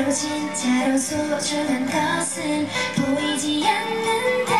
알고 진짜로 소중한 것은 보이지 않는데.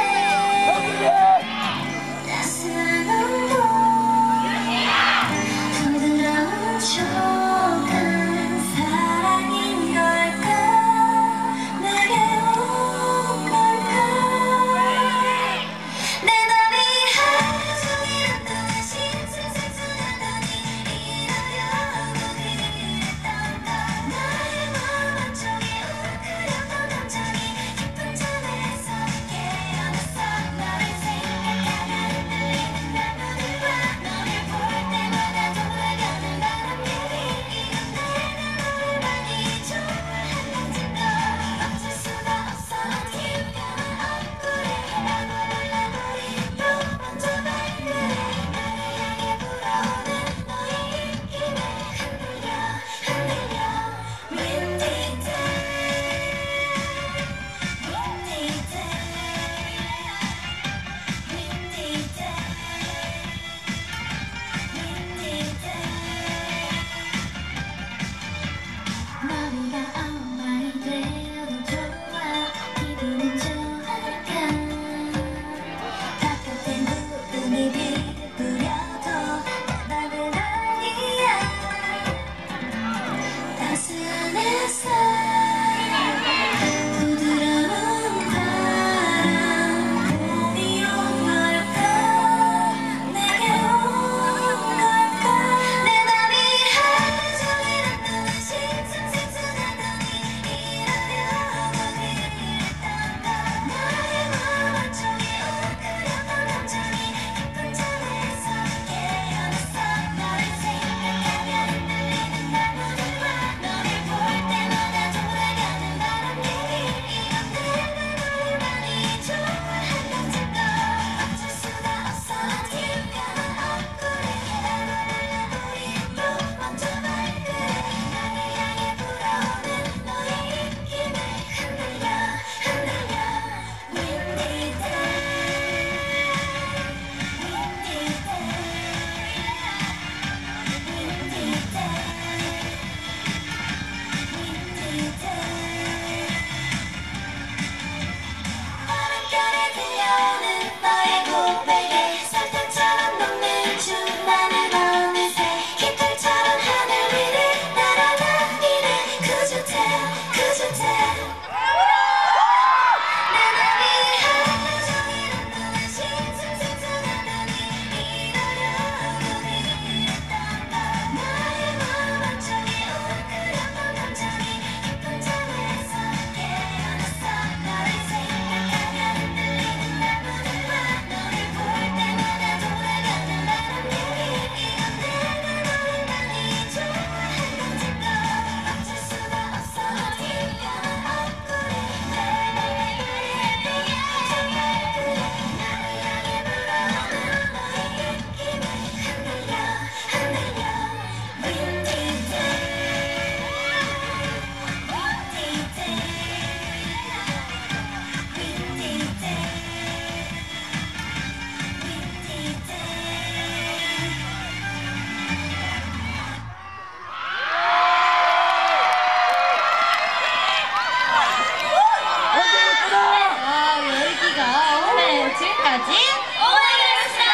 지금까지 오해였습니다.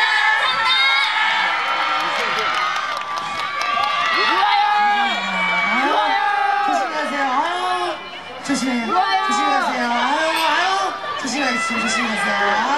조심하세요. 아유, 조심해요. 조심히 가세요. 아유, 아유, 조심히 가세요. 조심하세요.